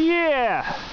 Yeah!